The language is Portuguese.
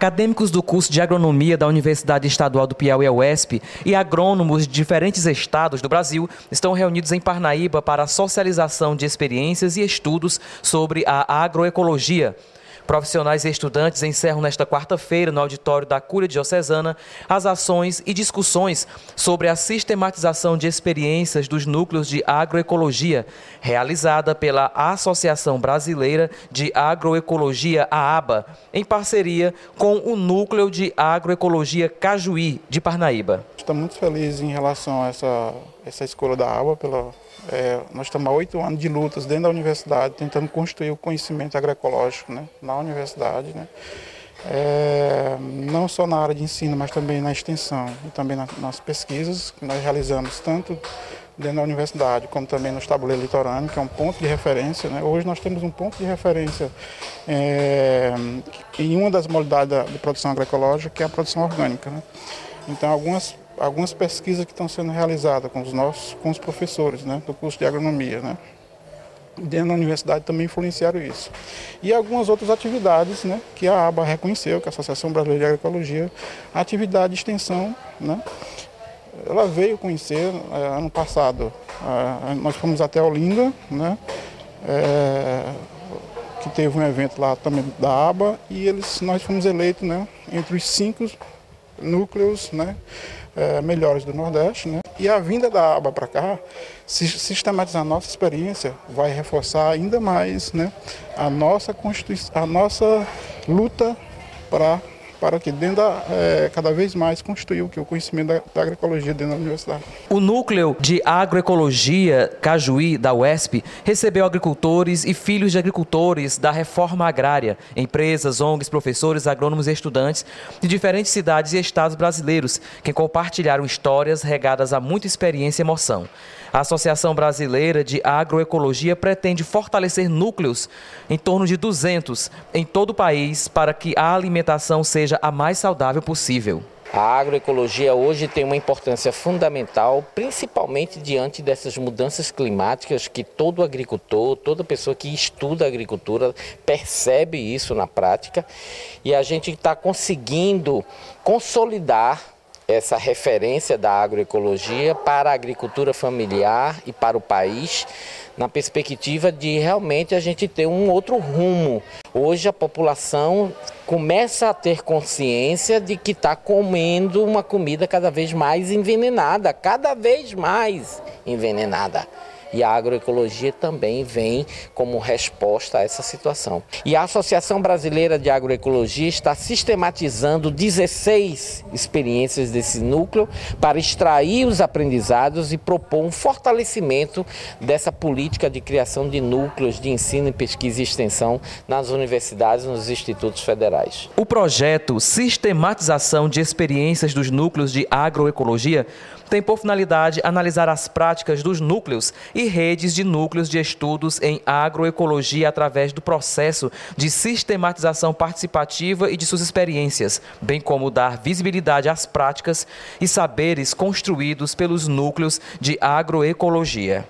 Acadêmicos do curso de agronomia da Universidade Estadual do Piauí, UESP, e agrônomos de diferentes estados do Brasil estão reunidos em Parnaíba para a socialização de experiências e estudos sobre a agroecologia. Profissionais e estudantes encerram nesta quarta-feira, no auditório da Cúria Diocesana, as ações e discussões sobre a sistematização de experiências dos núcleos de agroecologia, realizada pela Associação Brasileira de Agroecologia, ABA, em parceria com o Núcleo de Agroecologia Cajuí, de Parnaíba. Estamos muito felizes em relação a essa, essa escolha da ABA pela é, nós estamos há oito anos de lutas dentro da universidade, tentando construir o conhecimento agroecológico né, na universidade, né, é, não só na área de ensino, mas também na extensão e também na, nas pesquisas que nós realizamos, tanto dentro da universidade, como também no tabuleiro litorâneo, que é um ponto de referência. Né? Hoje nós temos um ponto de referência é, em uma das modalidades de produção agroecológica, que é a produção orgânica. Né? Então, algumas algumas pesquisas que estão sendo realizadas com os nossos, com os professores, né, do curso de agronomia, né, dentro da universidade também influenciaram isso. E algumas outras atividades, né, que a ABA reconheceu, que é a Associação Brasileira de Agroecologia, a atividade de extensão, né, ela veio conhecer é, ano passado, é, nós fomos até Olinda, né, é, que teve um evento lá também da ABA e eles, nós fomos eleitos, né, entre os cinco núcleos, né, é, melhores do Nordeste. Né? E a vinda da aba para cá, sistematizar a nossa experiência, vai reforçar ainda mais né, a, nossa a nossa luta para para que dentro da, é, cada vez mais construir o que o conhecimento da, da, agroecologia dentro da universidade. O núcleo de agroecologia Cajuí da UESP recebeu agricultores e filhos de agricultores da reforma agrária, empresas, ONGs, professores, agrônomos e estudantes de diferentes cidades e estados brasileiros que compartilharam histórias regadas a muita experiência e emoção. A Associação Brasileira de Agroecologia pretende fortalecer núcleos em torno de 200 em todo o país para que a alimentação seja a mais saudável possível. A agroecologia hoje tem uma importância fundamental, principalmente diante dessas mudanças climáticas que todo agricultor, toda pessoa que estuda agricultura percebe isso na prática. E a gente está conseguindo consolidar essa referência da agroecologia para a agricultura familiar e para o país, na perspectiva de realmente a gente ter um outro rumo. Hoje a população começa a ter consciência de que está comendo uma comida cada vez mais envenenada, cada vez mais envenenada. E a agroecologia também vem como resposta a essa situação. E a Associação Brasileira de Agroecologia está sistematizando 16 experiências desse núcleo para extrair os aprendizados e propor um fortalecimento dessa política de criação de núcleos de ensino, pesquisa e extensão nas universidades e nos institutos federais. O projeto Sistematização de Experiências dos Núcleos de Agroecologia tem por finalidade analisar as práticas dos núcleos e redes de núcleos de estudos em agroecologia através do processo de sistematização participativa e de suas experiências, bem como dar visibilidade às práticas e saberes construídos pelos núcleos de agroecologia.